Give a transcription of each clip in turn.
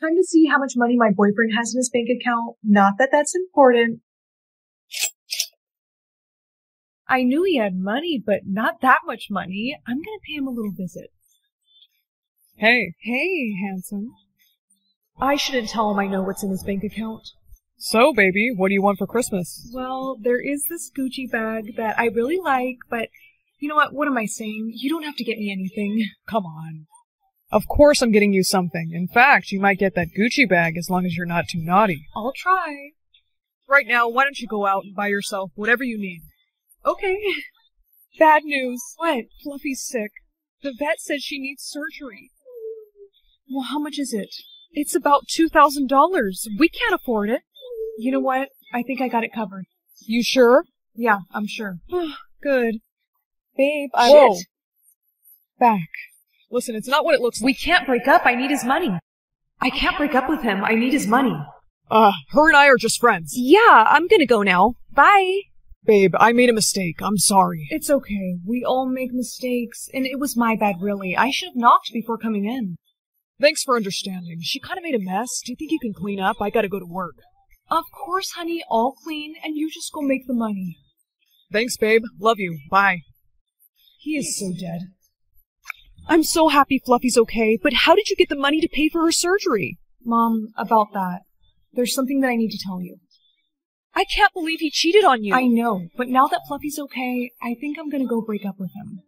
Time to see how much money my boyfriend has in his bank account. Not that that's important. I knew he had money, but not that much money. I'm gonna pay him a little visit. Hey. Hey, handsome. I shouldn't tell him I know what's in his bank account. So, baby, what do you want for Christmas? Well, there is this Gucci bag that I really like, but you know what? What am I saying? You don't have to get me anything. Come on. Of course I'm getting you something. In fact, you might get that Gucci bag as long as you're not too naughty. I'll try. Right now, why don't you go out and buy yourself whatever you need? Okay. Bad news. What? Fluffy's sick. The vet said she needs surgery. Well, how much is it? It's about $2,000. We can't afford it. You know what? I think I got it covered. You sure? Yeah, I'm sure. Good. Babe, I Whoa. Back. Listen, it's not what it looks like. We can't break up. I need his money. I can't break up with him. I need his money. Uh, her and I are just friends. Yeah, I'm gonna go now. Bye. Babe, I made a mistake. I'm sorry. It's okay. We all make mistakes, and it was my bad, really. I should have knocked before coming in. Thanks for understanding. She kind of made a mess. Do you think you can clean up? I gotta go to work. Of course, honey. I'll clean, and you just go make the money. Thanks, babe. Love you. Bye. He is so dead. I'm so happy Fluffy's okay, but how did you get the money to pay for her surgery? Mom, about that. There's something that I need to tell you. I can't believe he cheated on you. I know, but now that Fluffy's okay, I think I'm gonna go break up with him.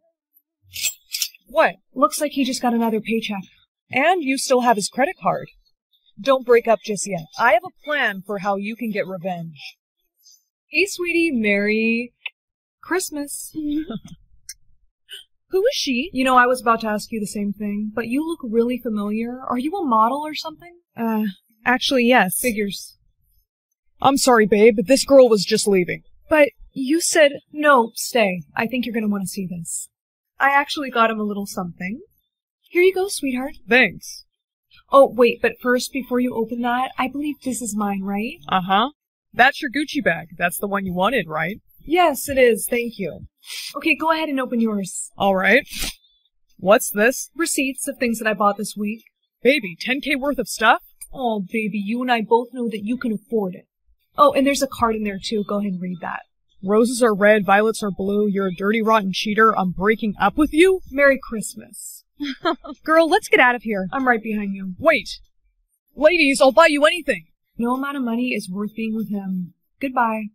What? Looks like he just got another paycheck. And you still have his credit card. Don't break up just yet. I have a plan for how you can get revenge. Hey, sweetie, Merry Christmas. Who is she? You know, I was about to ask you the same thing, but you look really familiar. Are you a model or something? Uh, actually, yes. Figures. I'm sorry, babe, but this girl was just leaving. But you said, no, stay. I think you're gonna want to see this. I actually got him a little something. Here you go, sweetheart. Thanks. Oh, wait, but first, before you open that, I believe this is mine, right? Uh huh. That's your Gucci bag. That's the one you wanted, right? Yes, it is. Thank you. Okay, go ahead and open yours. All right. What's this? Receipts of things that I bought this week. Baby, 10k worth of stuff? Oh, baby, you and I both know that you can afford it. Oh, and there's a card in there too. Go ahead and read that. Roses are red, violets are blue. You're a dirty, rotten cheater. I'm breaking up with you? Merry Christmas. Girl, let's get out of here. I'm right behind you. Wait. Ladies, I'll buy you anything. No amount of money is worth being with him. Goodbye.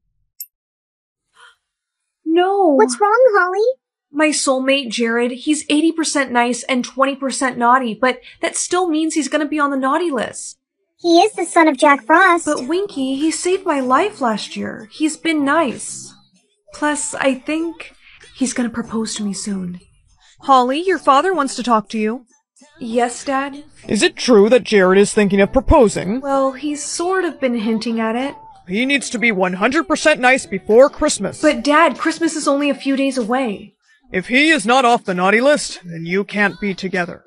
No. What's wrong, Holly? My soulmate, Jared, he's 80% nice and 20% naughty, but that still means he's gonna be on the naughty list. He is the son of Jack Frost. But Winky, he saved my life last year. He's been nice. Plus, I think he's gonna propose to me soon. Holly, your father wants to talk to you. Yes, Dad? Is it true that Jared is thinking of proposing? Well, he's sort of been hinting at it. He needs to be 100% nice before Christmas. But Dad, Christmas is only a few days away. if he is not off the naughty list, then you can't be together.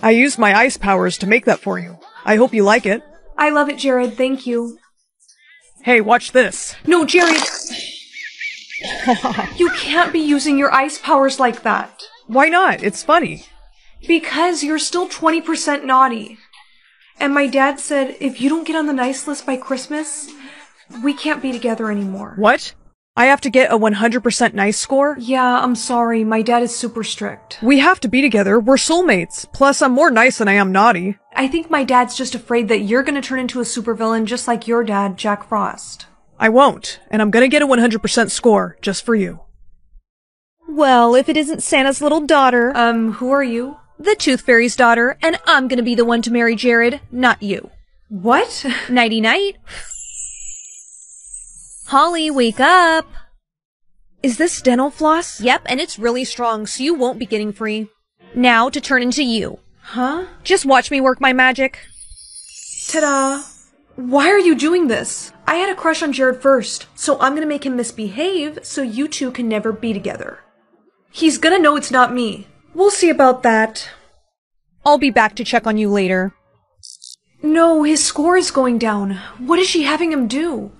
I used my ice powers to make that for you. I hope you like it. I love it, Jared. Thank you. Hey, watch this. No, Jared! you can't be using your ice powers like that. Why not? It's funny. Because you're still 20% naughty. And my dad said if you don't get on the nice list by Christmas, we can't be together anymore. What? I have to get a 100% nice score? Yeah, I'm sorry. My dad is super strict. We have to be together. We're soulmates. Plus, I'm more nice than I am naughty. I think my dad's just afraid that you're gonna turn into a supervillain just like your dad, Jack Frost. I won't, and I'm gonna get a 100% score just for you. Well, if it isn't Santa's little daughter, Um, who are you? the Tooth Fairy's daughter, and I'm gonna be the one to marry Jared, not you. What? Nighty night. Holly, wake up. Is this dental floss? Yep, and it's really strong, so you won't be getting free. Now to turn into you. Huh? Just watch me work my magic. Ta-da! Why are you doing this? I had a crush on Jared first, so I'm gonna make him misbehave so you two can never be together. He's gonna know it's not me. We'll see about that. I'll be back to check on you later. No, his score is going down. What is she having him do?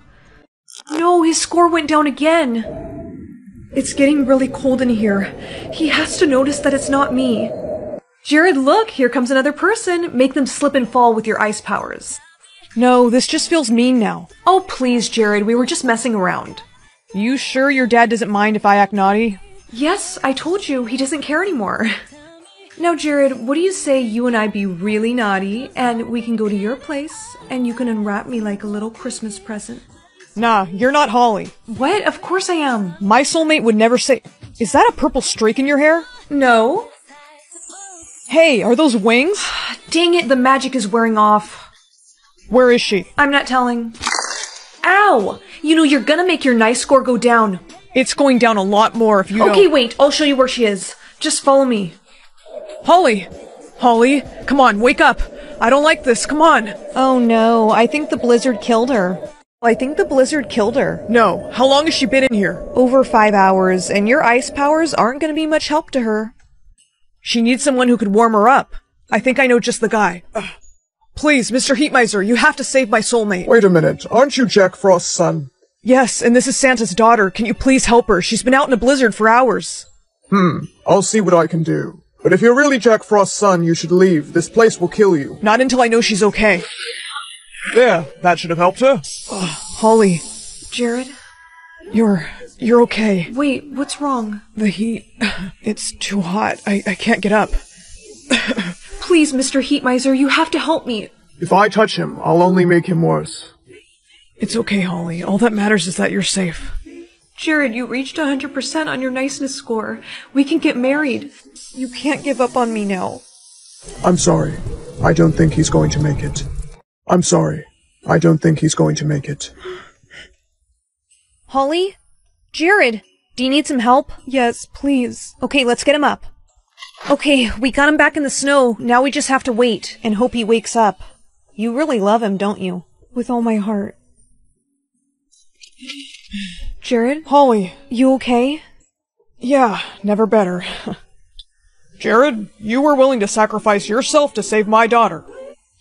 No, his score went down again. It's getting really cold in here. He has to notice that it's not me. Jared, look, here comes another person. Make them slip and fall with your ice powers. No, this just feels mean now. Oh, please, Jared, we were just messing around. You sure your dad doesn't mind if I act naughty? Yes, I told you, he doesn't care anymore. Now, Jared, what do you say you and I be really naughty and we can go to your place and you can unwrap me like a little Christmas present? Nah, you're not Holly. What? Of course I am. My soulmate would never say. Is that a purple streak in your hair? No. Hey, are those wings? Dang it, the magic is wearing off. Where is she? I'm not telling. Ow! You know, you're gonna make your nice score go down. It's going down a lot more if you Okay, don't. wait, I'll show you where she is. Just follow me. Holly! Holly, come on, wake up! I don't like this, come on! Oh no, I think the blizzard killed her. I think the blizzard killed her. No, how long has she been in here? Over five hours, and your ice powers aren't gonna be much help to her. She needs someone who could warm her up. I think I know just the guy. Ugh. Please, Mr. Heatmiser, you have to save my soulmate. Wait a minute, aren't you Jack Frost's son? Yes, and this is Santa's daughter. Can you please help her? She's been out in a blizzard for hours. Hmm. I'll see what I can do. But if you're really Jack Frost's son, you should leave. This place will kill you. Not until I know she's okay. There, that should have helped her. Holly, Jared? you're you're okay. Wait, what's wrong? The heat it's too hot. I, I can't get up. Please, Mr. Heatmiser, you have to help me. If I touch him, I'll only make him worse. It's okay, Holly. All that matters is that you're safe. Jared, you reached 100% on your niceness score. We can get married. You can't give up on me now. I'm sorry. I don't think he's going to make it. I'm sorry. I don't think he's going to make it. Holly? Jared, do you need some help? Yes, please. Okay, let's get him up. Okay, we got him back in the snow. Now we just have to wait and hope he wakes up. You really love him, don't you? With all my heart. Jared, Holly, you okay? yeah, never better. Jared, you were willing to sacrifice yourself to save my daughter.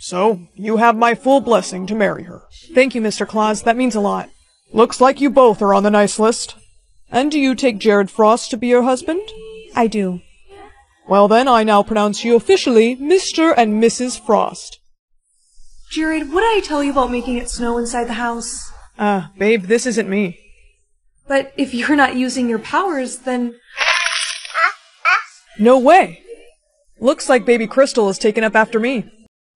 So, you have my full blessing to marry her. Thank you, Mr. Claus. That means a lot. Looks like you both are on the nice list. And do you take Jared Frost to be your husband? I do. Well then, I now pronounce you officially Mr. and Mrs. Frost. Jared, what did I tell you about making it snow inside the house? Uh, babe, this isn't me. But if you're not using your powers, then No way! Looks like baby Crystal is taken up after me.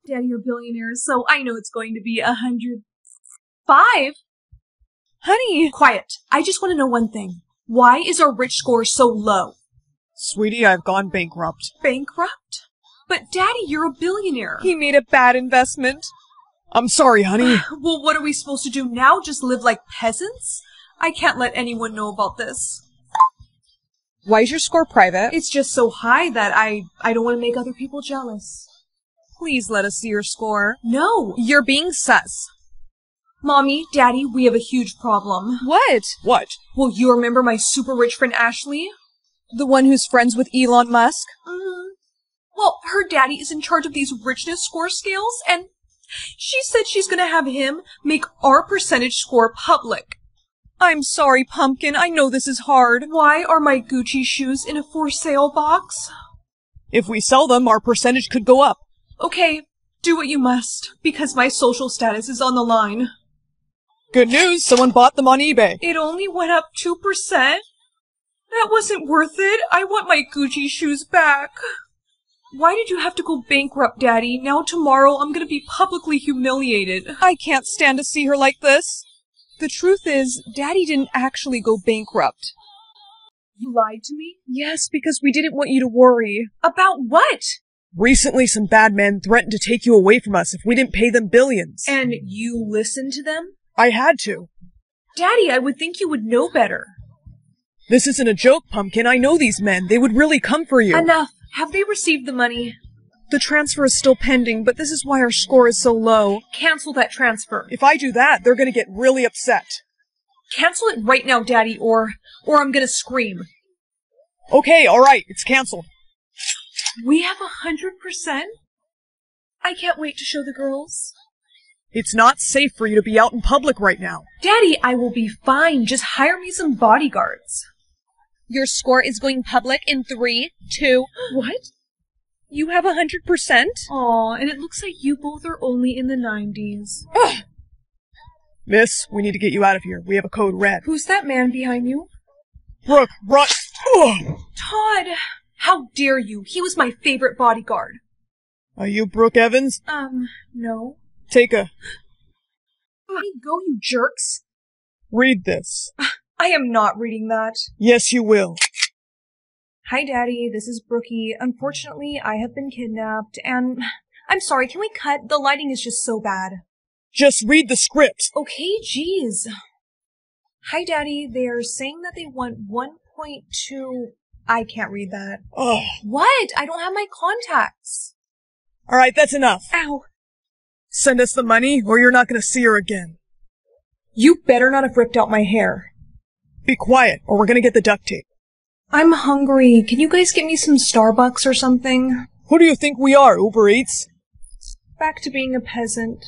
Daddy, you're billionaires, so I know it's going to be a hundred five. Honey! Quiet. I just want to know one thing. Why is our rich score so low? Sweetie, I've gone bankrupt. Bankrupt? But Daddy, you're a billionaire. He made a bad investment. I'm sorry, honey. Well, what are we supposed to do now? Just live like peasants? I can't let anyone know about this. Why is your score private? It's just so high that I I don't want to make other people jealous. Please let us see your score. No. You're being sus. Mommy, Daddy, we have a huge problem. What? What? Well, you remember my super rich friend Ashley? The one who's friends with Elon Musk? Mm. Well, her daddy is in charge of these richness score scales, and she said she's gonna have him make our percentage score public. I'm sorry, Pumpkin. I know this is hard. Why are my Gucci shoes in a for sale box? If we sell them, our percentage could go up. Okay, do what you must, because my social status is on the line. Good news, someone bought them on eBay. It only went up 2%? That wasn't worth it. I want my Gucci shoes back. Why did you have to go bankrupt, Daddy? Now tomorrow I'm gonna be publicly humiliated. I can't stand to see her like this. The truth is, Daddy didn't actually go bankrupt. You lied to me? Yes, because we didn't want you to worry. About what? Recently, some bad men threatened to take you away from us if we didn't pay them billions. And you listened to them? I had to. Daddy, I would think you would know better. This isn't a joke, Pumpkin. I know these men. They would really come for you. Enough. Have they received the money? The transfer is still pending, but this is why our score is so low. Cancel that transfer. If I do that, they're gonna get really upset. Cancel it right now, Daddy, or or I'm gonna scream. Okay, alright, it's cancelled. We have a hundred percent? I can't wait to show the girls. It's not safe for you to be out in public right now. Daddy, I will be fine. Just hire me some bodyguards. Your score is going public in three, two. What? You have a hundred percent? Aw, and it looks like you both are only in the 90s. Miss, we need to get you out of here. We have a code red. Who's that man behind you? Brooke, run! Ugh. Todd! How dare you? He was my favorite bodyguard. Are you Brooke Evans? Um, no. Take a. Let me go, you jerks! Read this. I am not reading that. Yes, you will. Hi, Daddy. This is Brookie. Unfortunately, I have been kidnapped, and I'm sorry. Can we cut? The lighting is just so bad. Just read the script. Okay, jeez. Hi, Daddy. They're saying that they want 1.2. I can't read that. Ugh. What? I don't have my contacts. Alright, that's enough. Ow. Send us the money, or you're not gonna see her again. You better not have ripped out my hair. Be quiet, or we're gonna get the duct tape. I'm hungry. Can you guys get me some Starbucks or something? Who do you think we are, Uber Eats? Back to being a peasant.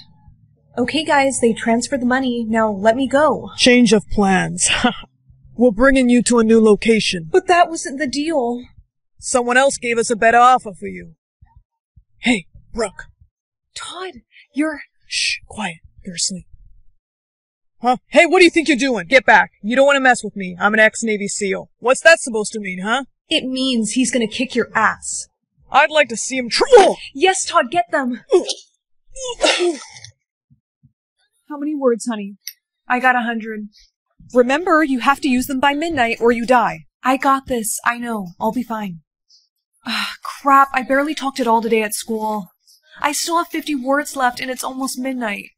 Okay, guys, they transferred the money. Now let me go. Change of plans. we're bringing you to a new location. But that wasn't the deal. Someone else gave us a better offer for you. Hey, Brooke. Todd, you're. Shh, quiet. You're asleep. Huh? Hey, what do you think you're doing? Get back. You don't want to mess with me. I'm an ex-Navy SEAL. What's that supposed to mean, huh? It means he's gonna kick your ass. I'd like to see him tr- Yes, Todd, get them. How many words, honey? I got a hundred. Remember, you have to use them by midnight or you die. I got this. I know. I'll be fine. Ah, crap. I barely talked at all today at school. I still have 50 words left and it's almost midnight.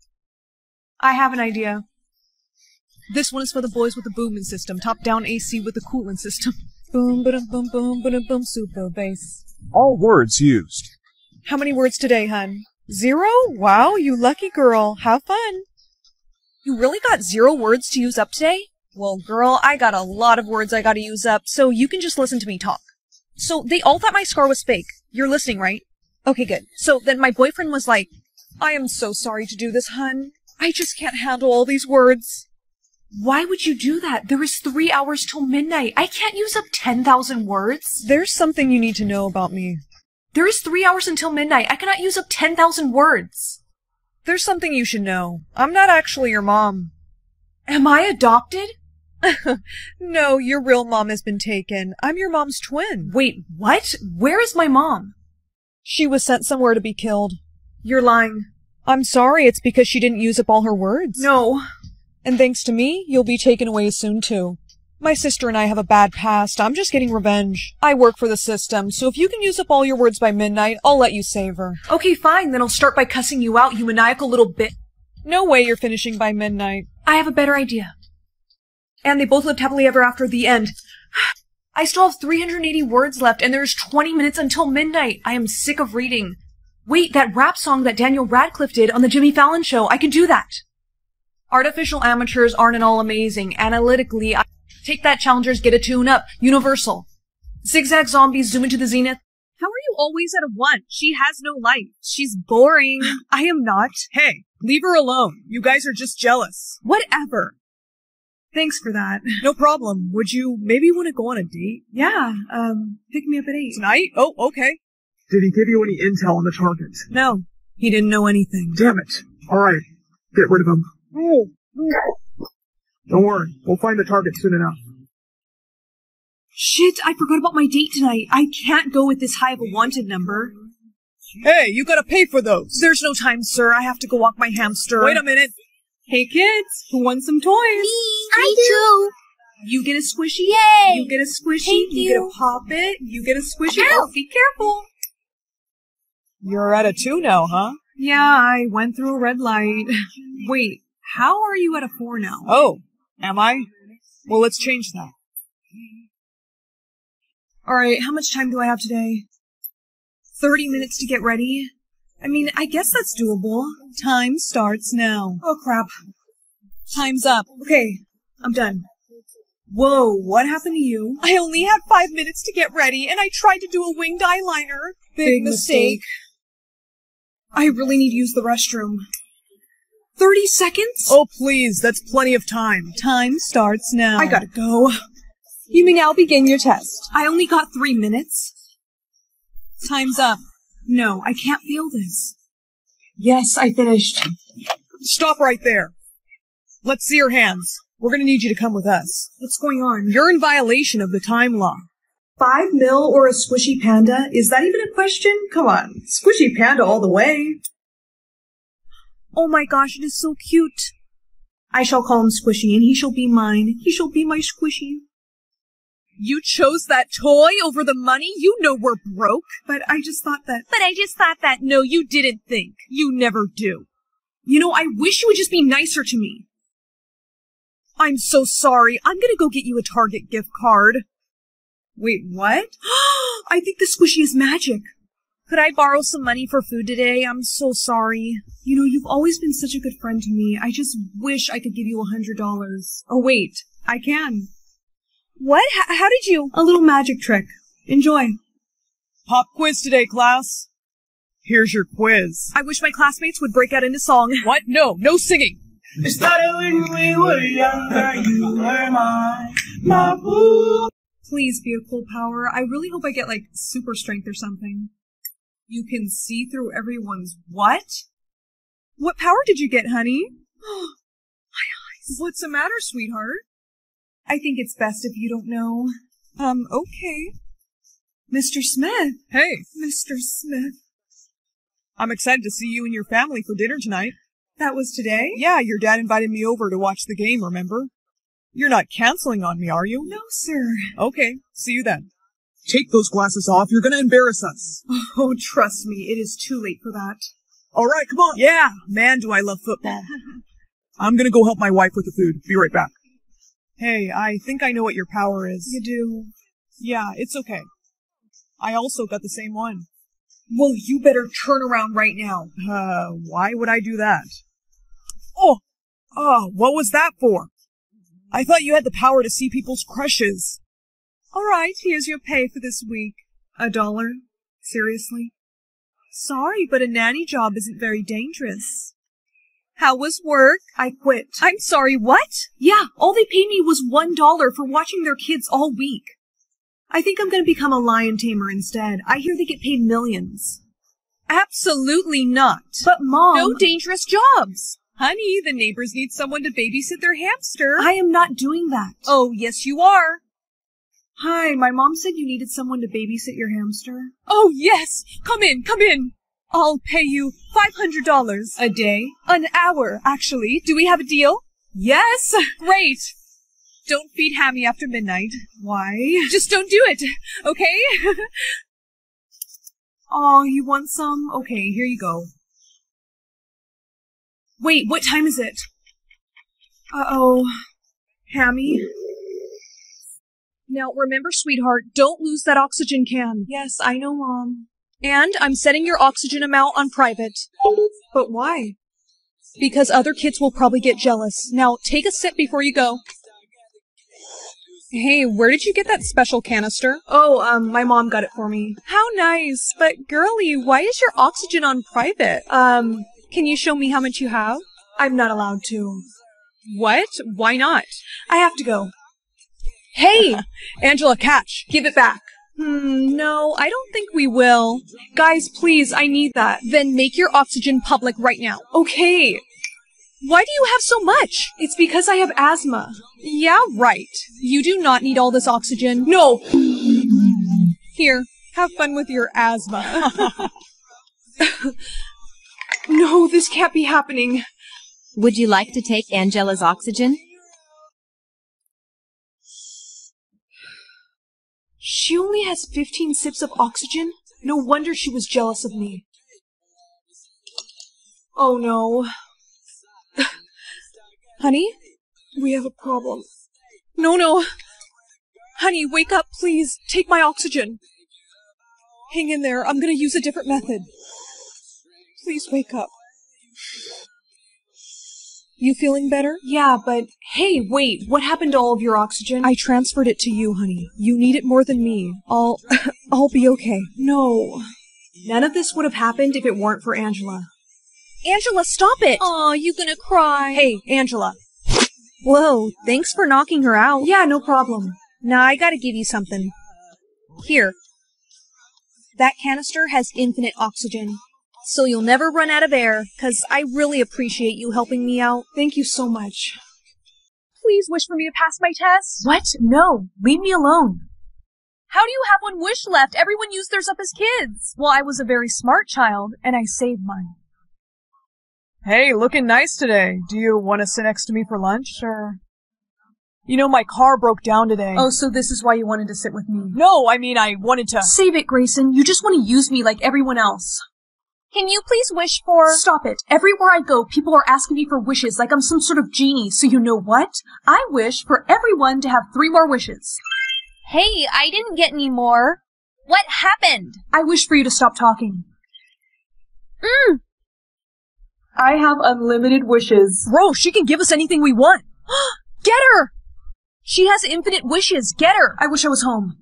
I have an idea. This one is for the boys with the booming system, top-down AC with the cooling system. Boom, ba boom, boom, ba boom, super bass. All words used. How many words today, hun? Zero? Wow, you lucky girl. Have fun. You really got zero words to use up today? Well, girl, I got a lot of words I gotta use up, so you can just listen to me talk. So they all thought my scar was fake. You're listening, right? Okay, good. So then my boyfriend was like, I am so sorry to do this, hun. I just can't handle all these words. Why would you do that? There is three hours till midnight. I can't use up 10,000 words. There's something you need to know about me. There is three hours until midnight. I cannot use up 10,000 words. There's something you should know. I'm not actually your mom. Am I adopted? no, your real mom has been taken. I'm your mom's twin. Wait, what? Where is my mom? She was sent somewhere to be killed. You're lying. I'm sorry, it's because she didn't use up all her words. No. And thanks to me, you'll be taken away soon too. My sister and I have a bad past. I'm just getting revenge. I work for the system, so if you can use up all your words by midnight, I'll let you save her. Okay, fine. Then I'll start by cussing you out, you maniacal little bit. No way you're finishing by midnight. I have a better idea. And they both lived happily ever after the end. I still have 380 words left, and there's 20 minutes until midnight. I am sick of reading. Wait, that rap song that Daniel Radcliffe did on the Jimmy Fallon show. I can do that. Artificial amateurs aren't at all amazing. Analytically, I take that challengers, get a tune up. Universal. Zigzag zombies zoom into the zenith. How are you always at a one? She has no life. She's boring. I am not. Hey, leave her alone. You guys are just jealous. Whatever. Thanks for that. No problem. Would you maybe want to go on a date? Yeah, um, pick me up at eight. Tonight? Oh, okay. Did he give you any intel on the target? No, he didn't know anything. Damn it. Alright, get rid of him. Don't worry, we'll find the target soon enough. Shit, I forgot about my date tonight. I can't go with this high of a wanted number. Hey, you gotta pay for those. There's no time, sir. I have to go walk my hamster. Wait a minute. Hey kids, who wants some toys? Me, I do. You get a squishy. Yay! You get a squishy. Thank you. you. get a pop it. You get a squishy. Ow. Oh, be careful. You're at a two now, huh? Yeah, I went through a red light. Wait, how are you at a four now? Oh, am I? Well, let's change that. Alright, how much time do I have today? 30 minutes to get ready? I mean, I guess that's doable. Time starts now. Oh crap. Time's up. Okay, I'm done. Whoa, what happened to you? I only had five minutes to get ready, and I tried to do a winged eyeliner. Big, mistake. I really need to use the restroom. 30 seconds? Oh, please, that's plenty of time. Time starts now. I gotta go. You may now begin your test. I only got three minutes. Time's up. No, I can't feel this. Yes, I finished. Stop right there. Let's see your hands. We're gonna need you to come with us. What's going on? You're in violation of the time law. Five mil or a squishy panda? Is that even a question? Come on. Squishy panda all the way. Oh my gosh, it is so cute. I shall call him Squishy, and he shall be mine. He shall be my Squishy. You chose that toy over the money? You know we're broke. But I just thought that. But I just thought that. No, you didn't think. You never do. You know, I wish you would just be nicer to me. I'm so sorry. I'm gonna go get you a Target gift card. Wait, what? I think the Squishy is magic. Could I borrow some money for food today? I'm so sorry. You know, you've always been such a good friend to me. I just wish I could give you a hundred dollars. Oh wait, I can. What? H- how did you? A little magic trick. Enjoy. Pop quiz today, class. Here's your quiz. I wish my classmates would break out into song. What? No, no singing. It started when we were younger, you were my, my boo. Please be a cool power. I really hope I get like super strength or something. You can see through everyone's what? What power did you get, honey? my eyes. What's the matter, sweetheart? I think it's best if you don't know. Um, okay. Mr. Smith. Hey, Mr. Smith. I'm excited to see you and your family for dinner tonight. That was today? Yeah, your dad invited me over to watch the game, remember? You're not canceling on me, are you? No, sir. Okay, see you then. Take those glasses off, you're gonna embarrass us. Oh, trust me, it is too late for that. Alright, come on. Yeah, man, do I love football. I'm gonna go help my wife with the food. Be right back. Hey, I think I know what your power is. You do. Yeah, it's okay. I also got the same one. Well, you better turn around right now. Uh, why would I do that? Oh! Oh, what was that for? I thought you had the power to see people's crushes. All right, here's your pay for this week. A dollar? Seriously? Sorry, but a nanny job isn't very dangerous. How was work? I quit. I'm sorry, what? Yeah, all they paid me was one dollar for watching their kids all week. I think I'm gonna become a lion tamer instead. I hear they get paid millions. Absolutely not. But mom, no dangerous jobs. Honey, the neighbors need someone to babysit their hamster. I am not doing that. Oh, yes, you are. Hi, my mom said you needed someone to babysit your hamster. Oh, yes. Come in, come in. I'll pay you $500. A day? An hour, actually. Do we have a deal? Yes. Great. Don't feed Hammy after midnight. Why? Just don't do it, okay? oh, you want some? Okay, here you go. Wait, what time is it? Uh-oh. Hammy? Now remember, sweetheart, don't lose that oxygen can. Yes, I know, Mom. And I'm setting your oxygen amount on private. But why? Because other kids will probably get jealous. Now take a sip before you go. Hey, where did you get that special canister? Oh, um, my mom got it for me. How nice. But girlie, why is your oxygen on private? Um, can you show me how much you have? I'm not allowed to. What? Why not? I have to go. Hey! Angela, catch! Give it back. Hmm, no, I don't think we will. Guys, please, I need that. Then make your oxygen public right now. Okay. Why do you have so much? It's because I have asthma. Yeah, right. You do not need all this oxygen. No! Here, have fun with your asthma. no, this can't be happening. Would you like to take Angela's oxygen? She only has 15 sips of oxygen? No wonder she was jealous of me. Oh no. Honey? We have a problem. No, no. Honey, wake up, please. Take my oxygen. Hang in there. I'm gonna use a different method. Please wake up. You feeling better? Yeah, but hey, wait, what happened to all of your oxygen? I transferred it to you, honey. You need it more than me. I'll I'll be okay. No. None of this would have happened if it weren't for Angela. Angela, stop it! Aw, you gonna cry? Hey, Angela. Whoa, thanks for knocking her out. Yeah, no problem. Now I gotta give you something. Here. That canister has infinite oxygen. So you'll never run out of air, cause I really appreciate you helping me out. Thank you so much. Please wish for me to pass my test. What? No, leave me alone. How do you have one wish left? Everyone used theirs up as kids. Well, I was a very smart child, and I saved mine. Hey, looking nice today. Do you want to sit next to me for lunch? Sure. You know, my car broke down today. Oh, so this is why you wanted to sit with me. no, I mean, I wanted to. Save it, Grayson. You just want to use me like everyone else. Can you please wish for... Stop it. Everywhere I go, people are asking me for wishes like I'm some sort of genie. So you know what? I wish for everyone to have three more wishes. Hey, I didn't get any more. What happened? I wish for you to stop talking. Mm. I have unlimited wishes. Bro, she can give us anything we want. Get her! She has infinite wishes. Get her! I wish I was home.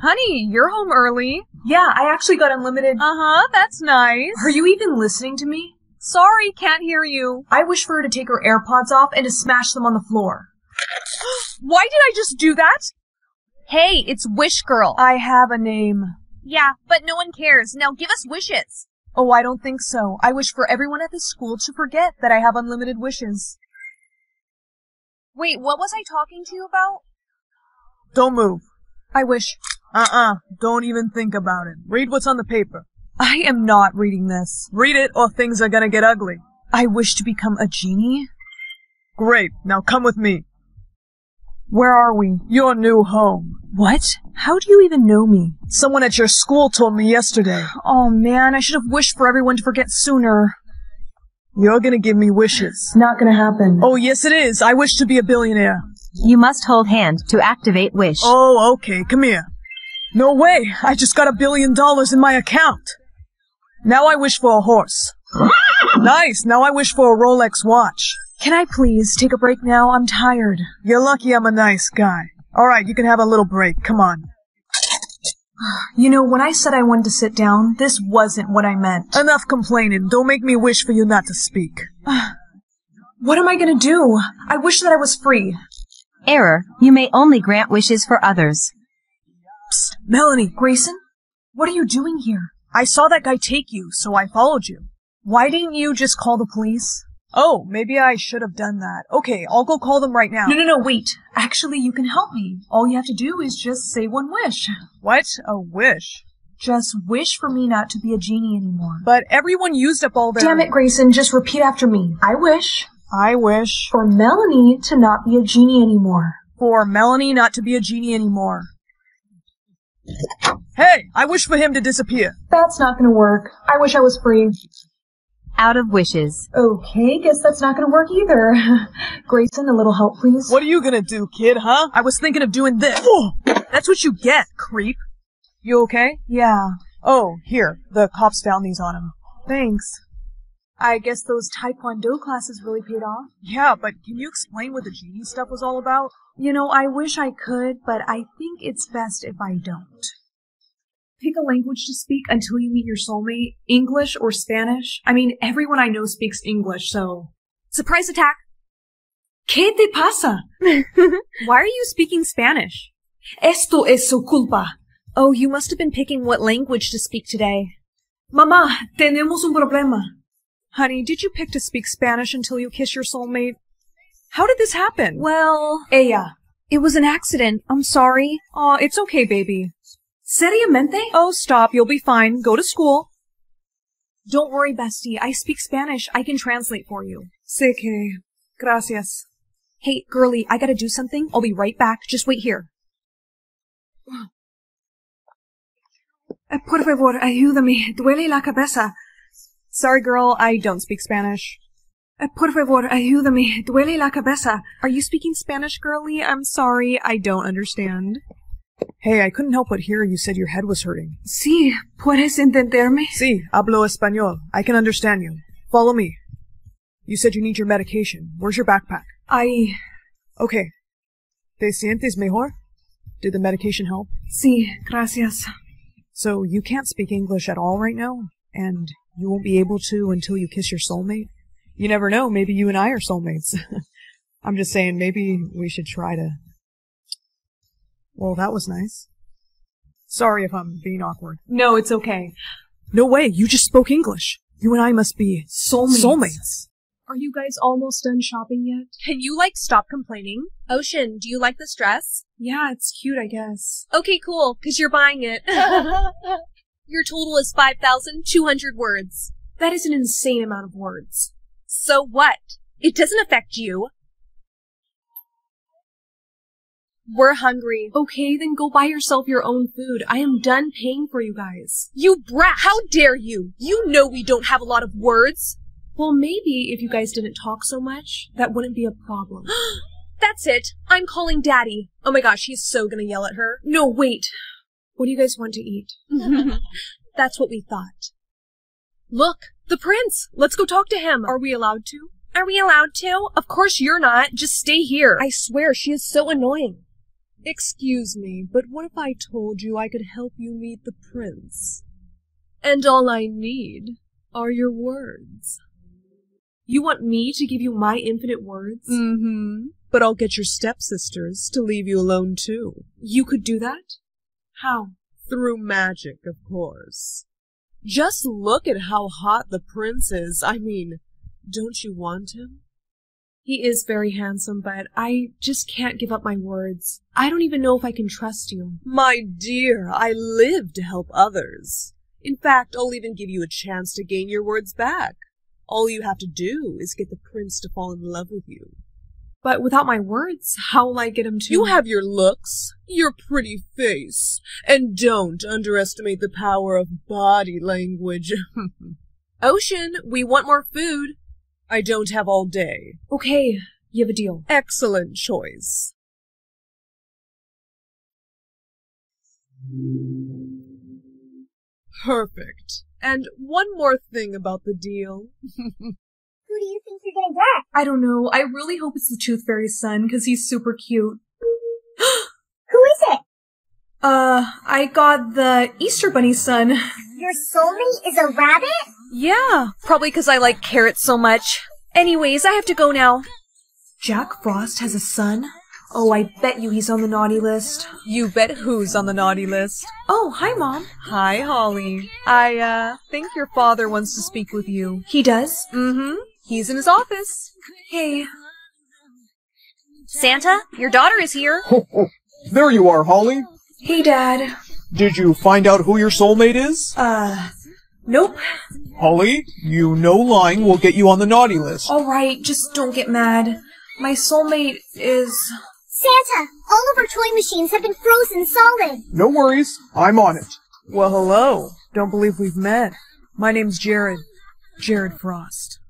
Honey, you're home early. Yeah, I actually got unlimited. Uh-huh, that's nice. Are you even listening to me? Sorry, can't hear you. I wish for her to take her AirPods off and to smash them on the floor. Why did I just do that? Hey, it's Wish Girl. I have a name. yeah, but no one cares. Now give us wishes. Oh, I don't think so. I wish for everyone at the school to forget that I have unlimited wishes. Wait, what was I talking to you about? Don't move. I wish. Uh-uh. Don't even think about it. Read what's on the paper. I am not reading this. Read it or things are gonna get ugly. I wish to become a genie. Great. Now come with me. Where are we? Your new home. What? How do you even know me? Someone at your school told me yesterday. Oh man, I should have wished for everyone to forget sooner. You're gonna give me wishes. Not gonna happen. Oh, yes it is. I wish to be a billionaire. You must hold hand to activate Wish. Oh, okay. Come here. No way. I just got a billion dollars in my account. Now I wish for a horse. nice. Now I wish for a Rolex watch. Can I please take a break now? I'm tired. You're lucky I'm a nice guy. All right, you can have a little break. Come on. You know, when I said I wanted to sit down, this wasn't what I meant. Enough complaining. Don't make me wish for you not to speak. What am I gonna do? I wish that I was free. Error. You may only grant wishes for others. Melanie, Grayson? What are you doing here? I saw that guy take you, so I followed you. Why didn't you just call the police? Oh, maybe I should have done that. Okay, I'll go call them right now. No, no, no, wait. Actually, you can help me. All you have to do is just say one wish. What? A wish. Just wish for me not to be a genie anymore. But everyone used up all their. Damn it, Grayson, just repeat after me. I wish I wish for Melanie to not be a genie anymore. for Melanie not to be a genie anymore. Hey, I wish for him to disappear. That's not gonna work. I wish I was free. Out of wishes. Okay, guess that's not gonna work either. Grayson, a little help, please. What are you gonna do, kid, huh? I was thinking of doing this. That's what you get, creep. You okay? Yeah. Oh, here. The cops found these on him. Thanks. I guess those Taekwondo classes really paid off. Yeah, but can you explain what the genie stuff was all about? You know, I wish I could, but I think it's best if I don't. Pick a language to speak until you meet your soulmate. English or Spanish. I mean, everyone I know speaks English, so. Surprise attack. ¿Qué te pasa? Why are you speaking Spanish? Esto es su culpa. Oh, you must have been picking what language to speak today. Mamá, tenemos un problema. Honey, did you pick to speak Spanish until you kiss your soulmate? How did this happen? Well, ella. It was an accident. I'm sorry. Aw, it's okay, baby. Seriamente? Oh, stop. You'll be fine. Go to school. Don't worry, bestie. I speak Spanish. I can translate for you. Sé que. Gracias. Hey, girlie, I gotta do something. I'll be right back. Just wait here. Eh, Por favor, ayúdame. Duele la cabeza. Sorry, girl. I don't speak Spanish. Eh, Por favor, ayúdame. Duele la cabeza. Are you speaking Spanish, girlie? I'm sorry. I don't understand. Hey, I couldn't help but hear you said your head was hurting. Sí, ¿puedes entenderme? Sí, hablo español. I can understand you. Follow me. You said you need your medication. Where's your backpack? I. Okay. ¿Te sientes mejor? Did the medication help? Sí, gracias. So you can't speak English at all right now? And you won't be able to until you kiss your soulmate? You never know, maybe you and I are soulmates. I'm just saying, maybe we should try to. Well, that was nice. Sorry if I'm being awkward. No, it's okay. No way, you just spoke English. You and I must be Soulmates. soulmates. Are you guys almost done shopping yet? Can you, like, stop complaining? Ocean, do you like this dress? Yeah, it's cute, I guess. Okay, cool, because you're buying it. Your total is 5,200 words. That is an insane amount of words. So what? It doesn't affect you. We're hungry. Okay, then go buy yourself your own food. I am done paying for you guys. You brat! How dare you? You know we don't have a lot of words. Well, maybe if you guys didn't talk so much, that wouldn't be a problem. That's it. I'm calling Daddy. Oh my gosh, he's so gonna yell at her. no, wait. What do you guys want to eat? That's what we thought. Look, the prince. Let's go talk to him. Are we allowed to? Are we allowed to? Of course you're not. Just stay here. I swear, she is so annoying. Excuse me, but what if I told you I could help you meet the prince? And all I need are your words. You want me to give you my infinite words? Mm-hmm. But I'll get your stepsisters to leave you alone too. You could do that? How? Through magic, of course. Just look at how hot the prince is. I mean, don't you want him? He is very handsome, but I just can't give up my words. I don't even know if I can trust you. My dear, I live to help others. In fact, I'll even give you a chance to gain your words back. All you have to do is get the prince to fall in love with you. But without my words, how will I get him to? You have your looks, your pretty face, and don't underestimate the power of body language. Ocean, we want more food. I don't have all day. Okay, you have a deal. Excellent choice. Perfect. And one more thing about the deal. Who do you think you're gonna get? I don't know. I really hope it's the Tooth Fairy's son, because he's super cute. Who is it? Uh, I got the Easter Bunny's son. Your soulmate is a rabbit? Yeah, probably because I like carrots so much. Anyways, I have to go now. Jack Frost has a son? Oh, I bet you he's on the naughty list. You bet who's on the naughty list. Oh, hi, Mom. Hi, Holly. I, uh, think your father wants to speak with you. He does? Mm-hmm. He's in his office. Hey. Santa, your daughter is here. There you are, Holly. Hey, Dad. Did you find out who your soulmate is? Uh, nope. Holly, you know lying will get you on the naughty list. Alright, just don't get mad. My soulmate is. Santa, all of our toy machines have been frozen solid. No worries, I'm on it. Well, hello. Don't believe we've met. My name's Jared. Jared Frost.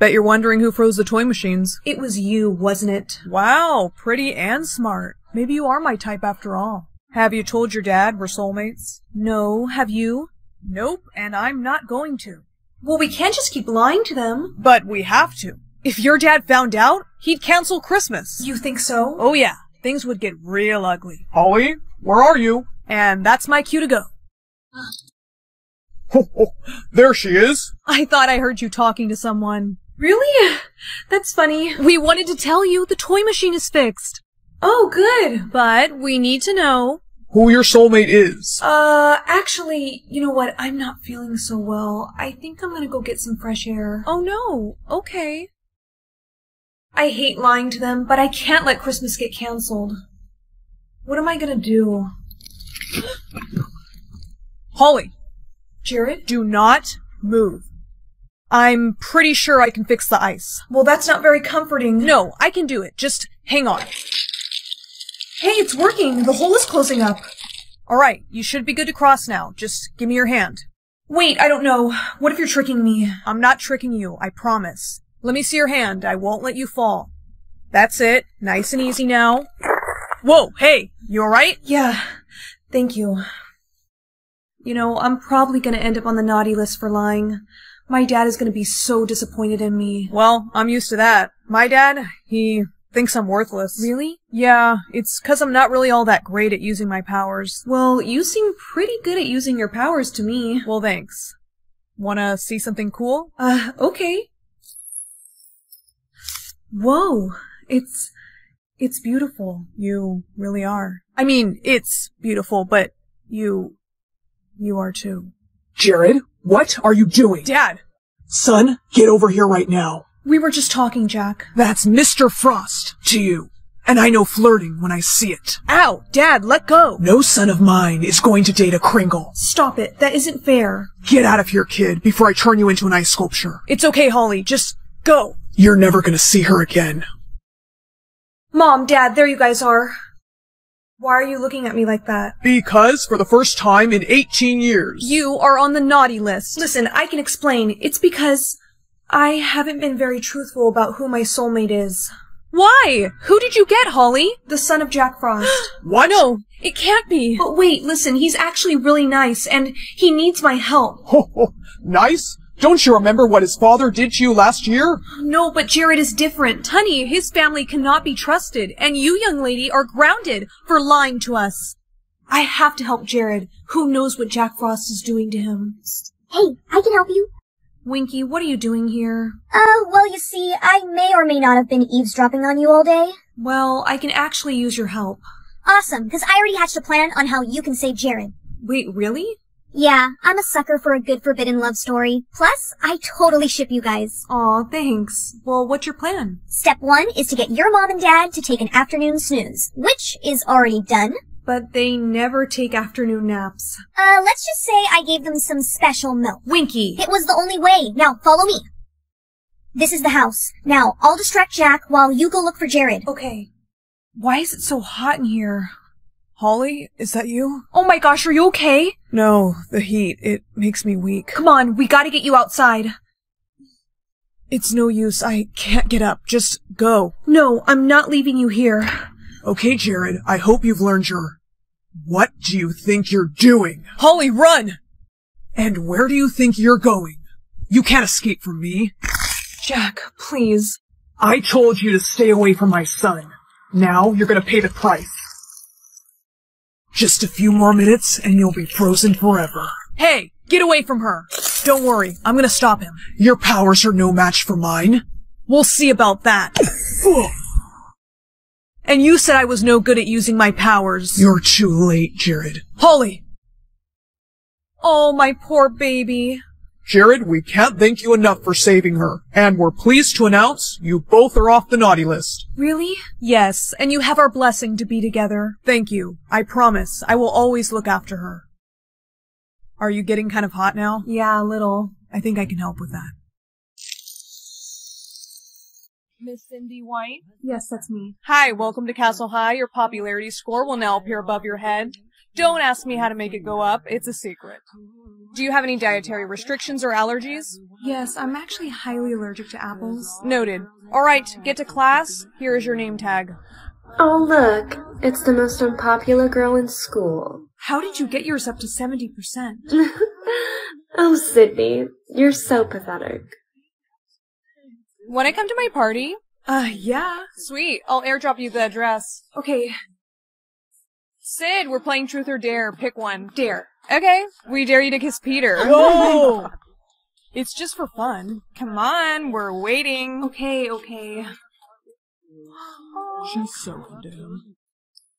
Bet you're wondering who froze the toy machines. It was you, wasn't it? Wow, pretty and smart. Maybe you are my type after all. Have you told your dad we're soulmates? No, have you? Nope, and I'm not going to. Well, we can't just keep lying to them. But we have to. If your dad found out, he'd cancel Christmas. You think so? Oh yeah, things would get real ugly. Holly, where are you? And that's my cue to go. Ho, ho, there she is. I thought I heard you talking to someone. Really? That's funny. We wanted to tell you the toy machine is fixed. Oh, good. But we need to know. Who your soulmate is. Uh, actually, you know what? I'm not feeling so well. I think I'm gonna go get some fresh air. Oh no. Okay. I hate lying to them, but I can't let Christmas get cancelled. What am I gonna do? Holly, Jared? do not move. I'm pretty sure I can fix the ice. Well, that's not very comforting. No, I can do it. Just hang on. Hey, it's working. The hole is closing up. Alright, you should be good to cross now. Just give me your hand. Wait, I don't know. What if you're tricking me? I'm not tricking you, I promise. Let me see your hand. I won't let you fall. That's it. Nice and easy now. Whoa, hey, you alright? Yeah, thank you. You know, I'm probably gonna end up on the naughty list for lying. My dad is gonna be so disappointed in me. Well, I'm used to that. My dad, he thinks I'm worthless. Really? Yeah, it's cause I'm not really all that great at using my powers. Well, you seem pretty good at using your powers to me. Well, thanks. Wanna see something cool? Uh, okay. Whoa, it's, it's beautiful. You really are. I mean, it's beautiful, but You. You are too. Jared, what are you doing? Dad! Son, get over here right now. We were just talking, Jack. That's Mr. Frost to you. And I know flirting when I see it. Ow! Dad, let go! No son of mine is going to date a Kringle. Stop it. That isn't fair. Get out of here, kid, before I turn you into an ice sculpture. It's okay, Holly. Just go. You're never gonna see her again. Mom, Dad, there you guys are. Why are you looking at me like that? Because for the first time in 18 years. You are on the naughty list. Listen, I can explain. It's because I haven't been very truthful about who my soulmate is. Why? Who did you get, Holly? The son of Jack Frost. What? No, it can't be. But wait, listen, he's actually really nice, and he needs my help. Ho, ho, nice? Don't you remember what his father did to you last year? No, but Jared is different. Honey, his family cannot be trusted, and you, young lady, are grounded for lying to us. I have to help Jared. Who knows what Jack Frost is doing to him? Hey, I can help you. Winky, what are you doing here? Uh, well, you see, I may or may not have been eavesdropping on you all day. Well, I can actually use your help. Awesome, because I already hatched a plan on how you can save Jared. Wait, really? Yeah, I'm a sucker for a good forbidden love story. Plus, I totally ship you guys. Aw, thanks. Well, what's your plan? Step one is to get your mom and dad to take an afternoon snooze, which is already done. But they never take afternoon naps. Uh, let's just say I gave them some special milk. Winky! It was the only way. Now, follow me. This is the house. Now, I'll distract Jack while you go look for Jared. Okay. Why is it so hot in here? Holly, is that you? Oh my gosh, are you okay? No, the heat. It makes me weak. Come on, we gotta get you outside. It's no use. I can't get up. Just go. No, I'm not leaving you here. Okay, Jared, I hope you've learned your... What do you think you're doing? Holly, run! And where do you think you're going? You can't escape from me. Jack, please. I told you to stay away from my son. Now you're gonna pay the price. Just a few more minutes and you'll be frozen forever. Hey, get away from her. Don't worry, I'm gonna stop him. Your powers are no match for mine. We'll see about that. and you said I was no good at using my powers. You're too late, Jared. Holly! Oh, my poor baby. Jared, we can't thank you enough for saving her, and we're pleased to announce you both are off the naughty list. Really? Yes, and you have our blessing to be together. Thank you. I promise. I will always look after her. Are you getting kind of hot now? Yeah, a little. I think I can help with that. Miss Cindy White? Yes, that's me. Hi, welcome to Castle High. Your popularity score will now appear above your head. Don't ask me how to make it go up. It's a secret. Do you have any dietary restrictions or allergies? Yes, I'm actually highly allergic to apples. Noted. All right, get to class. Here is your name tag. Oh, look. It's the most unpopular girl in school. How did you get yours up to 70%? oh, Sydney. You're so pathetic. Want to come to my party? Uh, yeah. Sweet. I'll airdrop you the address. Okay. Sid, we're playing Truth or Dare. Pick one. Dare. Okay. We dare you to kiss Peter. No! it's just for fun. Come on, we're waiting. Okay, okay. She's so dumb.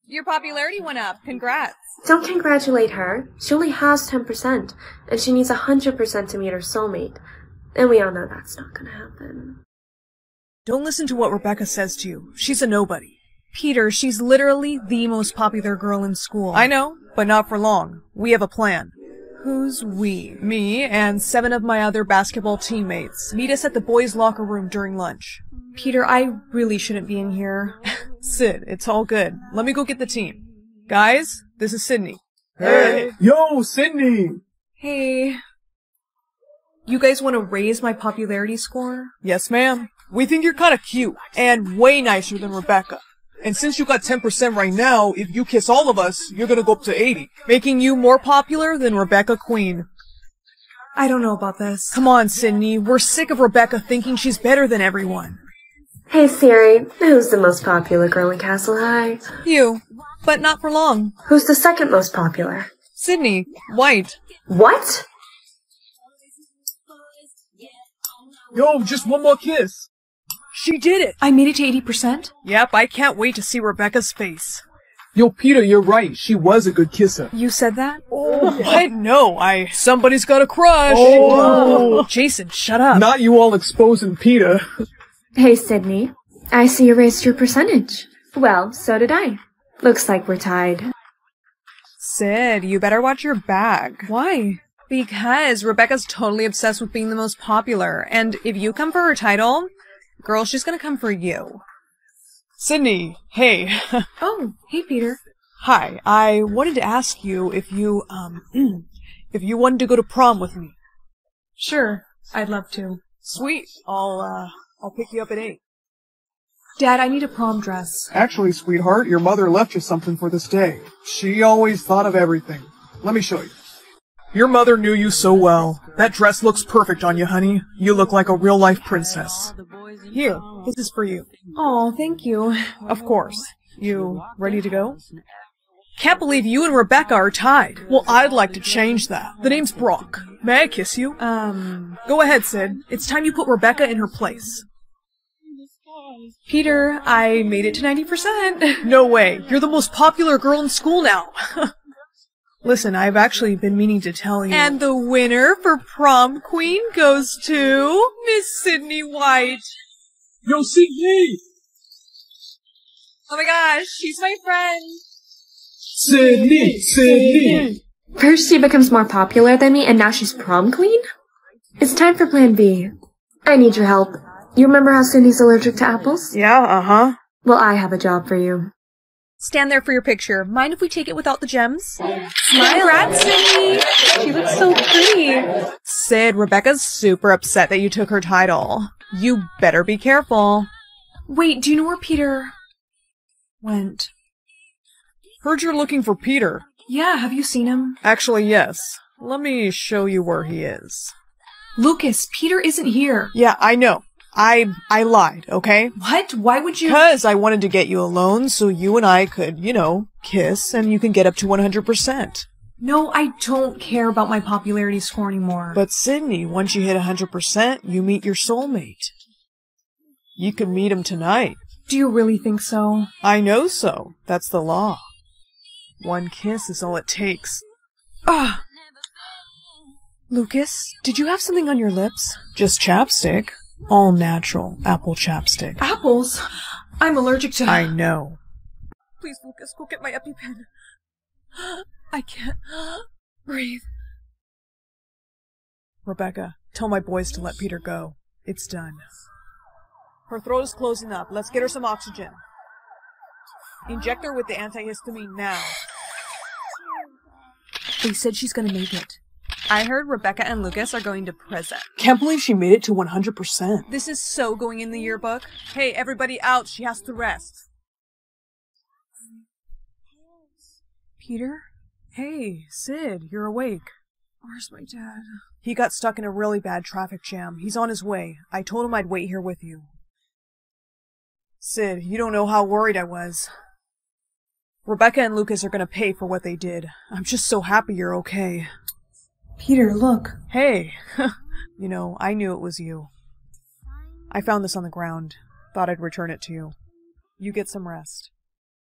Your popularity went up. Congrats. Don't congratulate her. She only has 10%, and she needs 100% to meet her soulmate. And we all know that's not gonna happen. Don't listen to what Rebecca says to you. She's a nobody. Peter, she's literally the most popular girl in school. I know, but not for long. We have a plan. Who's we? Me and seven of my other basketball teammates. Meet us at the boys' locker room during lunch. Peter, I really shouldn't be in here. Sid, it's all good. Let me go get the team. Guys, this is Sydney. Hey! Yo, Sydney! Hey. You guys want to raise my popularity score? Yes, ma'am. We think you're kinda cute, and way nicer than Rebecca. And since you got 10% right now, if you kiss all of us, you're gonna go up to 80. Making you more popular than Rebecca Queen. I don't know about this. Come on, Sydney. We're sick of Rebecca thinking she's better than everyone. Hey Siri, who's the most popular girl in Castle High? You. But not for long. Who's the second most popular? Sydney. White. What? Yo, just one more kiss. She did it! I made it to 80%? Yep, I can't wait to see Rebecca's face. Yo, Peter, you're right. She was a good kisser. You said that? Oh, what? No, I. Somebody's got a crush. Oh. Jason, shut up. Not you all exposing Peter. Hey, Sydney. I see you raised your percentage. Well, so did I. Looks like we're tied. Sid, you better watch your back. Why? Because Rebecca's totally obsessed with being the most popular, and if you come for her title, girl, she's gonna come for you. Sydney, hey. Oh, hey, Peter. Hi, I wanted to ask you if you, um, if you wanted to go to prom with me. Sure, I'd love to. Sweet. I'll, uh, I'll pick you up at 8. Dad, I need a prom dress. Actually, sweetheart, your mother left you something for this day. She always thought of everything. Let me show you. Your mother knew you so well. That dress looks perfect on you, honey. You look like a real life princess. Here, this is for you. Oh, thank you. Of course. You ready to go? Can't believe you and Rebecca are tied. Well, I'd like to change that. The name's Brock. May I kiss you? Um, Go ahead, Sid. It's time you put Rebecca in her place. Peter, I made it to 90%. No way. You're the most popular girl in school now. Listen, I've actually been meaning to tell you. And the winner for prom queen goes to Miss Sydney White. Yo, Sydney! Oh my gosh, she's my friend. Sydney! Sydney! First she becomes more popular than me, and now she's prom queen? It's time for plan B. I need your help. You remember how Sydney's allergic to apples? Yeah, uh-huh. Well, I have a job for you. Stand there for your picture. Mind if we take it without the gems? Smile Congrats, Sydney! She looks so pretty. Sid, Rebecca's super upset that you took her title. You better be careful. Wait, do you know where Peter went? Heard you're looking for Peter. Yeah, have you seen him? Actually, yes. Let me show you where he is. Lucas, Peter isn't here. Yeah, I know. I I lied, okay? What? Why would you? Because I wanted to get you alone so you and I could, you know, kiss and you can get up to 100%. No, I don't care about my popularity score anymore. But Sydney, once you hit 100%, you meet your soulmate. You could meet him tonight. do you really think so? I know so. That's the law. One kiss is all it takes. Ah. Lucas, did you have something on your lips? Just chapstick. All natural apple chapstick. Apples? I'm allergic to. I know. Please, Lucas, go get my EpiPen. I can't breathe. Rebecca, tell my boys to let Peter go. It's done. Her throat is closing up. Let's get her some oxygen. Inject her with the antihistamine now. They said she's gonna make it. I heard Rebecca and Lucas are going to prison. Can't believe she made it to 100%. This is so going in the yearbook. Hey, everybody out. She has to rest. Peter? Hey, Sid, you're awake. Where's my dad? He got stuck in a really bad traffic jam. He's on his way. I told him I'd wait here with you. Sid, you don't know how worried I was. Rebecca and Lucas are gonna pay for what they did. I'm just so happy you're okay. Peter, look. Hey, you know, I knew it was you. I found this on the ground. Thought I'd return it to you. You get some rest.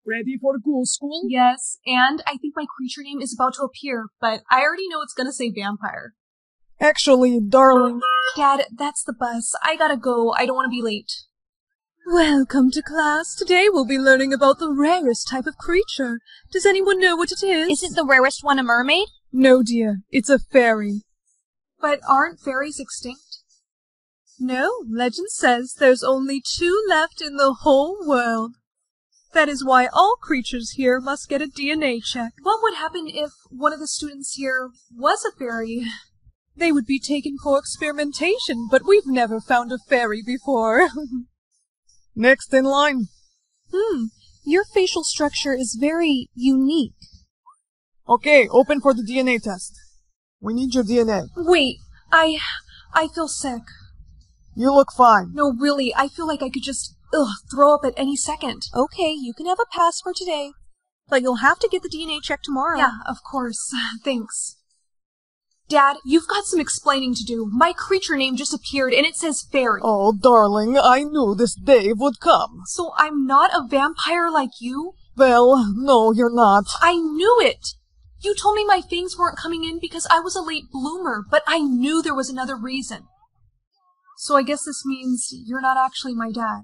Ready for the cool school? Yes, and I think my creature name is about to appear, but I already know it's gonna say vampire. Actually, darling. Dad, that's the bus. I gotta go. I don't want to be late. Welcome to class. Today we'll be learning about the rarest type of creature. Does anyone know what it is? Isn't the rarest one a mermaid? No, dear. It's a fairy. But aren't fairies extinct? No, legend says there's only two left in the whole world. That is why all creatures here must get a DNA check. What would happen if one of the students here was a fairy? They would be taken for experimentation, but we've never found a fairy before. Next in line. hmm, your facial structure is very unique. Okay, open for the DNA test. We need your DNA. Wait, I. I feel sick. You look fine. No, really, I feel like I could just. Ugh, throw up at any second. Okay, you can have a pass for today. But you'll have to get the DNA check tomorrow. Yeah, of course. Thanks. Dad, you've got some explaining to do. My creature name just appeared and it says fairy. Oh, darling, I knew this day would come. So I'm not a vampire like you? Well, no, you're not. I knew it! You told me my fangs weren't coming in because I was a late bloomer, but I knew there was another reason. So I guess this means you're not actually my dad.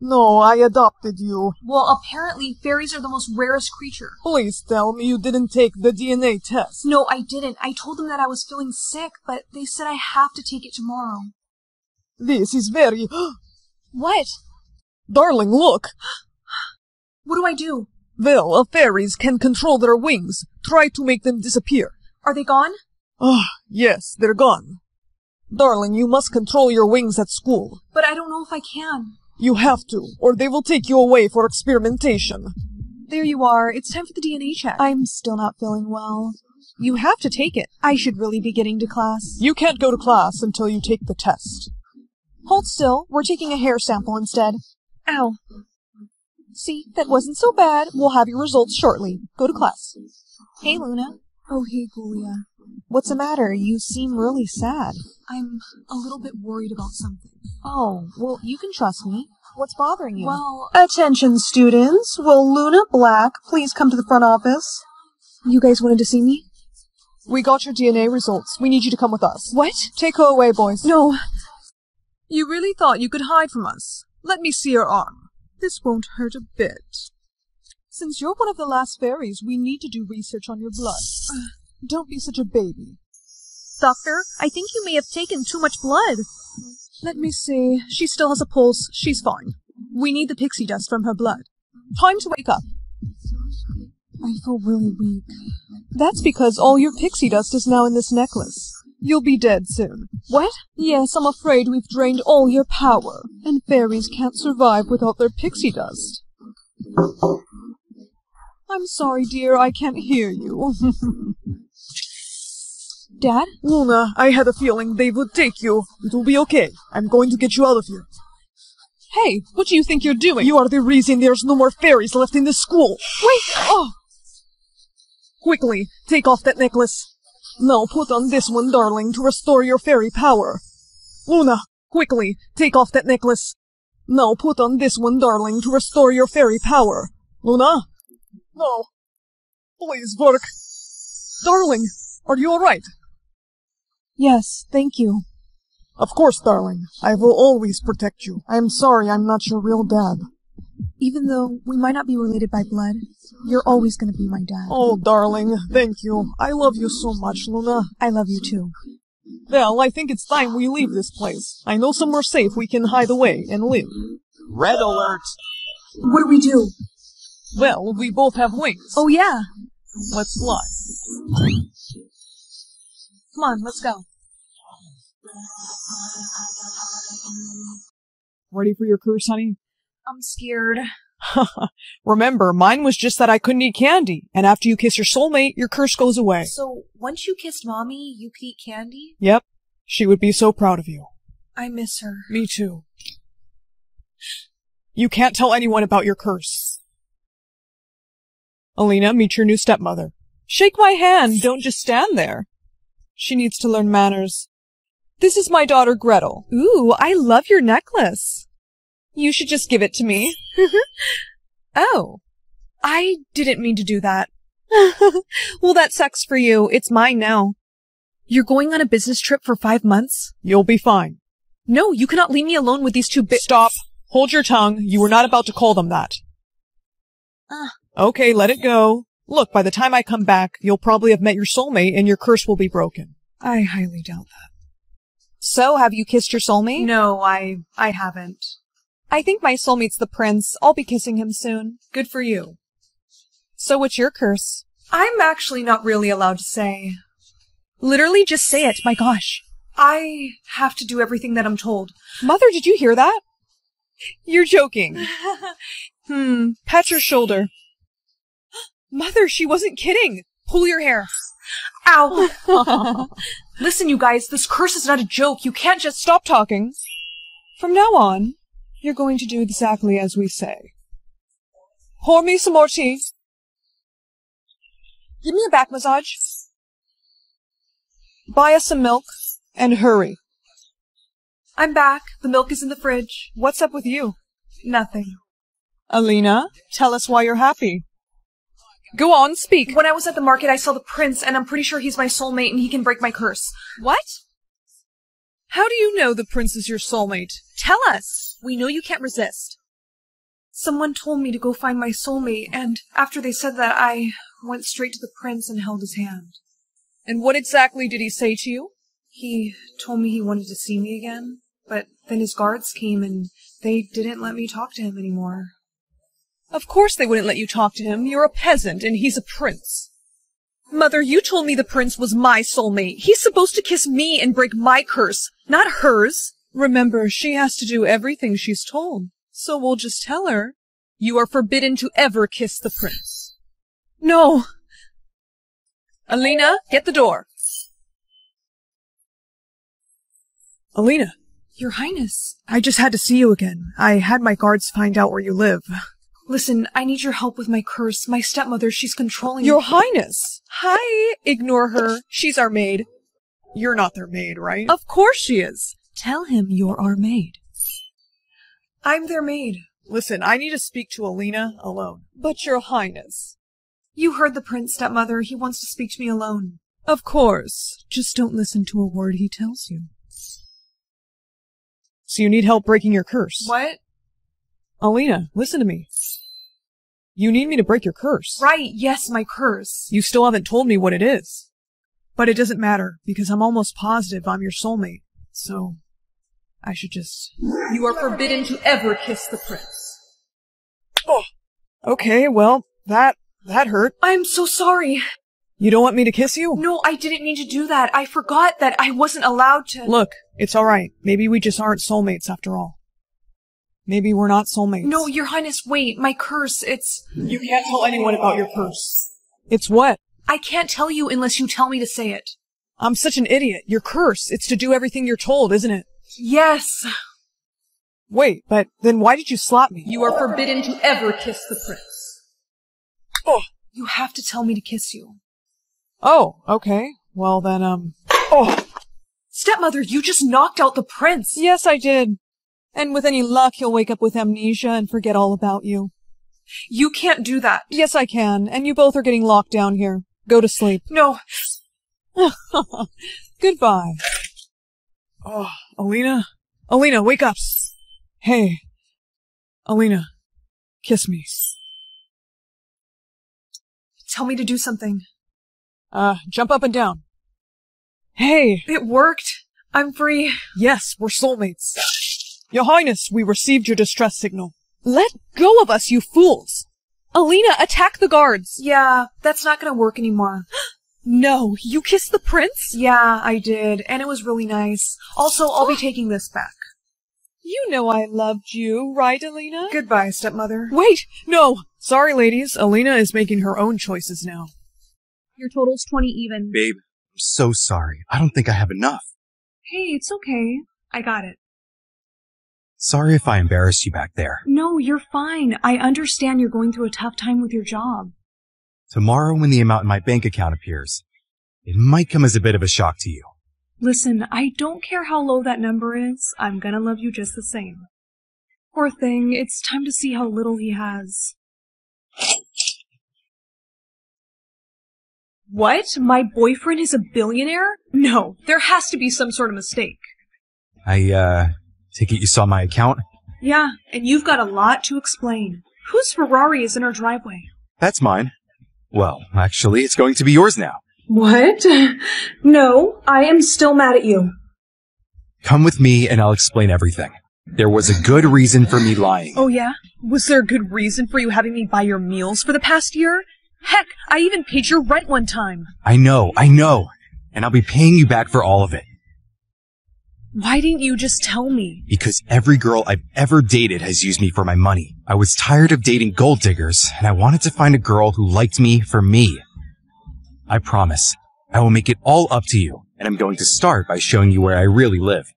No, I adopted you. Well, apparently fairies are the most rarest creature. Please tell me you didn't take the DNA test. No, I didn't. I told them that I was feeling sick, but they said I have to take it tomorrow. This is very... What? Darling, look! What do I do? Well, fairies can control their wings. Try to make them disappear. Are they gone? Ah, yes, they're gone. Darling, you must control your wings at school. But I don't know if I can. You have to, or they will take you away for experimentation. There you are. It's time for the DNA check. I'm still not feeling well. You have to take it. I should really be getting to class. You can't go to class until you take the test. Hold still. We're taking a hair sample instead. Ow. See, that wasn't so bad. We'll have your results shortly. Go to class. Hey, Luna. Oh, hey, Julia. What's the matter? You seem really sad. I'm a little bit worried about something. Oh, well, you can trust me. What's bothering you? Well, Attention, students. Will Luna Black please come to the front office? You guys wanted to see me? We got your DNA results. We need you to come with us. What? Take her away, boys. No. You really thought you could hide from us? Let me see your arm. This won't hurt a bit. Since you're one of the last fairies, we need to do research on your blood. Uh, Don't be such a baby. Doctor, I think you may have taken too much blood. Let me see. She still has a pulse. She's fine. We need the pixie dust from her blood. Time to wake up. I feel really weak. That's because all your pixie dust is now in this necklace. You'll be dead soon. What? Yes, I'm afraid we've drained all your power, and fairies can't survive without their pixie dust. I'm sorry, dear, I can't hear you. Dad? Luna, I had a feeling they would take you. It'll be okay. I'm going to get you out of here. Hey, what do you think you're doing? You are the reason there's no more fairies left in this school. Wait! Oh! Quickly, take off that necklace. Now put on this one, darling, to restore your fairy power. Luna, quickly, take off that necklace. Now put on this one, darling, to restore your fairy power. Luna? No. Please work. Darling, are you alright? Yes, thank you. Of course, darling. I will always protect you. I am sorry I'm not your real dad. Even though we might not be related by blood, you're always going to be my dad. Oh, darling, thank you. I love you so much, Luna. I love you too. Well, I think it's time we leave this place. I know somewhere safe we can hide away and live. Red alert! What do we do? Well, we both have wings. Oh, yeah. Let's fly. Come on, let's go. Ready for your curse, honey? I'm scared. Remember, mine was just that I couldn't eat candy, and after you kiss your soulmate, your curse goes away. So, once you kissed mommy, you could eat candy? Yep. She would be so proud of you. I miss her. Me too. You can't tell anyone about your curse. Alina, meet your new stepmother. Shake my hand, don't just stand there. She needs to learn manners. This is my daughter Gretel. Ooh, I love your necklace. You should just give it to me. oh, I didn't mean to do that. well, that sucks for you. It's mine now. You're going on a business trip for five months? You'll be fine. No, you cannot leave me alone with these two bi- Stop. Hold your tongue. You were not about to call them that. Uh. Okay, let it go. Look, by the time I come back, you'll probably have met your soulmate and your curse will be broken. I highly doubt that. So, have you kissed your soulmate? No, I I haven't. I think my soulmate's the prince. I'll be kissing him soon. Good for you. So what's your curse? I'm actually not really allowed to say. Literally just say it. My gosh. I have to do everything that I'm told. Mother, did you hear that? You're joking. hmm. Pat your shoulder. Mother, she wasn't kidding. Pull your hair. Ow. Listen, you guys, this curse is not a joke. You can't just stop talking. From now on, you're going to do exactly as we say. Pour me some more tea. Give me a back massage. Buy us some milk and hurry. I'm back. The milk is in the fridge. What's up with you? Nothing. Alina, tell us why you're happy. Go on, speak. When I was at the market, I saw the prince, and I'm pretty sure he's my soulmate and he can break my curse. What? How do you know the prince is your soulmate? Tell us. We know you can't resist. Someone told me to go find my soulmate, and after they said that, I went straight to the prince and held his hand. And what exactly did he say to you? He told me he wanted to see me again, but then his guards came and they didn't let me talk to him anymore. Of course they wouldn't let you talk to him. You're a peasant and he's a prince. Mother, you told me the prince was my soulmate. He's supposed to kiss me and break my curse, not hers. Remember, she has to do everything she's told. So we'll just tell her. You are forbidden to ever kiss the prince. No. Alina, get the door. Alina. Your Highness. I just had to see you again. I had my guards find out where you live. Listen, I need your help with my curse. My stepmother, she's controlling Your. Highness! Hi! Ignore her. She's our maid. You're not their maid, right? Of course she is. Tell him you're our maid. I'm their maid. Listen, I need to speak to Alina alone. But your highness. You heard the prince, stepmother. He wants to speak to me alone. Of course. Just don't listen to a word he tells you. So you need help breaking your curse. What? Alina, listen to me. You need me to break your curse. Right, yes, my curse. You still haven't told me what it is. But it doesn't matter, because I'm almost positive I'm your soulmate. So, I should just... You are forbidden to ever kiss the prince. Oh! Okay, well, that... that hurt. I'm so sorry. You don't want me to kiss you? No, I didn't mean to do that. I forgot that I wasn't allowed to. Look, it's alright. Maybe we just aren't soulmates after all. Maybe we're not soulmates. No, your highness, wait. My curse, it's... You can't tell anyone about your curse. It's what? I can't tell you unless you tell me to say it. I'm such an idiot. Your curse, it's to do everything you're told, isn't it? Yes. Wait, but then why did you slap me? You are forbidden to ever kiss the prince. Oh! You have to tell me to kiss you. Oh, okay. Well then, um... Oh! Stepmother, you just knocked out the prince! Yes, I did. And with any luck, he'll wake up with amnesia and forget all about you. You can't do that. Yes, I can. And you both are getting locked down here. Go to sleep. No. Goodbye. Oh, Alina? Alina, wake up! Hey. Alina, kiss me. Tell me to do something. Uh, jump up and down. Hey! It worked. I'm free. Yes, we're soulmates. Your Highness, we received your distress signal. Let go of us, you fools! Alina, attack the guards! Yeah, that's not gonna work anymore. no, you kissed the prince? Yeah, I did, and it was really nice. Also, I'll be taking this back. You know I loved you, right, Alina? Goodbye, stepmother. Wait! No! Sorry, ladies. Alina is making her own choices now. Your total's 20 even. Babe, I'm so sorry. I don't think I have enough. Hey, it's okay. I got it. Sorry if I embarrassed you back there. No, you're fine. I understand you're going through a tough time with your job. Tomorrow, when the amount in my bank account appears, it might come as a bit of a shock to you. Listen, I don't care how low that number is. I'm gonna love you just the same. Poor thing, it's time to see how little he has. What? My boyfriend is a billionaire? No, there has to be some sort of mistake. I, uh, take it you saw my account? Yeah, and you've got a lot to explain. Whose Ferrari is in our driveway? That's mine. Well, actually, it's going to be yours now. What? No, I am still mad at you. Come with me and I'll explain everything. There was a good reason for me lying. Oh yeah? Was there a good reason for you having me buy your meals for the past year? Heck, I even paid your rent one time. I know, I know. And I'll be paying you back for all of it. Why didn't you just tell me? Because every girl I've ever dated has used me for my money. I was tired of dating gold diggers, and I wanted to find a girl who liked me for me. I promise, I will make it all up to you, and I'm going to start by showing you where I really live.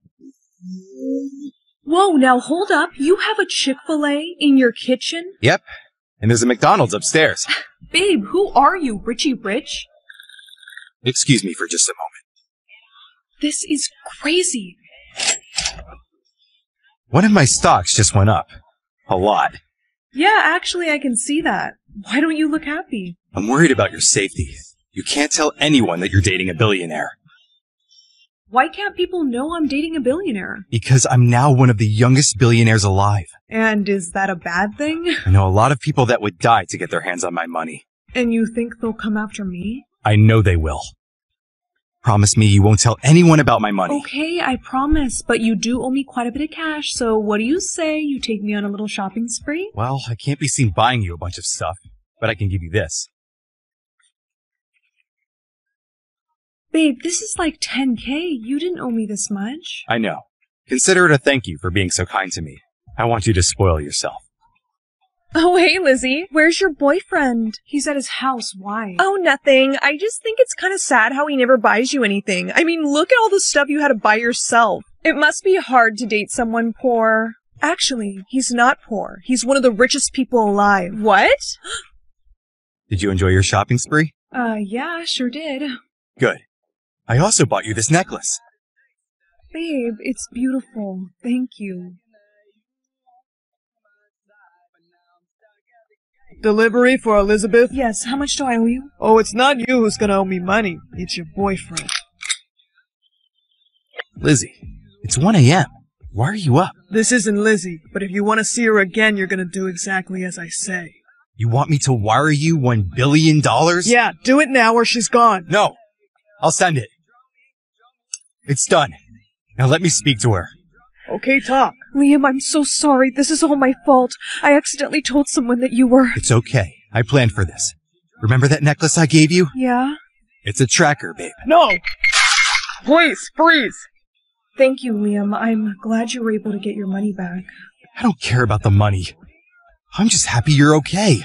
Whoa, now hold up. You have a Chick-fil-A in your kitchen? Yep, and there's a McDonald's upstairs. Babe, who are you, Richie Rich? Excuse me for just a moment. This is crazy. One of my stocks just went up. A lot. Yeah, actually, I can see that. Why don't you look happy? I'm worried about your safety. You can't tell anyone that you're dating a billionaire. Why can't people know I'm dating a billionaire? Because I'm now one of the youngest billionaires alive. And is that a bad thing? I know a lot of people that would die to get their hands on my money. And you think they'll come after me? I know they will. Promise me you won't tell anyone about my money. Okay, I promise, but you do owe me quite a bit of cash, so what do you say you take me on a little shopping spree? Well, I can't be seen buying you a bunch of stuff, but I can give you this. Babe, this is like 10k. You didn't owe me this much. I know. Consider it a thank you for being so kind to me. I want you to spoil yourself. Oh, hey, Lizzie. Where's your boyfriend? He's at his house. Why? Oh, nothing. I just think it's kind of sad how he never buys you anything. I mean, look at all the stuff you had to buy yourself. It must be hard to date someone poor. Actually, he's not poor. He's one of the richest people alive. What? Did you enjoy your shopping spree? Uh, yeah, sure did. Good. I also bought you this necklace. Babe, it's beautiful. Thank you. Delivery for Elizabeth? Yes, how much do I owe you? Oh, it's not you who's gonna owe me money. It's your boyfriend. Lizzie, it's 1 a.m. Why are you up? This isn't Lizzie, but if you want to see her again, you're gonna do exactly as I say. You want me to wire you one billion dollars? Yeah, do it now or she's gone. No. I'll send it. It's done. Now let me speak to her. Okay, talk. Liam, I'm so sorry. This is all my fault. I accidentally told someone that you were. It's okay. I planned for this. Remember that necklace I gave you? Yeah? It's a tracker, babe. No! Please, freeze! Thank you, Liam. I'm glad you were able to get your money back. I don't care about the money. I'm just happy you're okay.